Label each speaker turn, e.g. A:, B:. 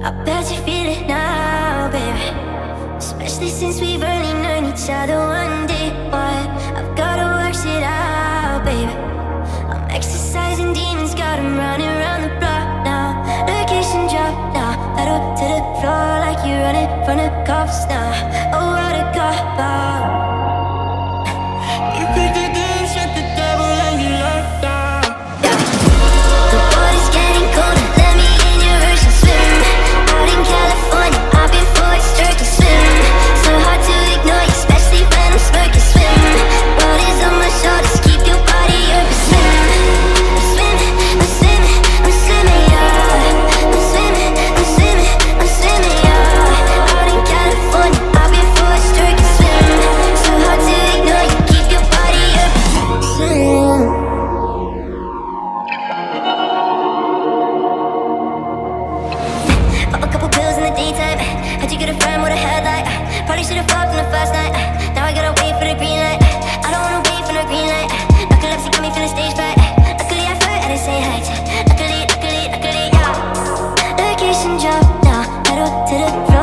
A: I bet you feel it now, baby. Especially since we've only known each other one day. Why? I've gotta work it out, baby. I'm exercising demons, got them running around the block now. Location drop now, pedal to the floor Like you're running from the cops now. Oh, what a cop out
B: Said you
A: get a friend with a headlight. Probably should've fucked on the first night. Now I gotta wait for the green light. I don't wanna wait for the green light. Narcolepsy got me feeling stage fright. Luckily I flirt at insane heights. Luckily, luckily, luckily, yeah. Location drop now, pedal to the floor.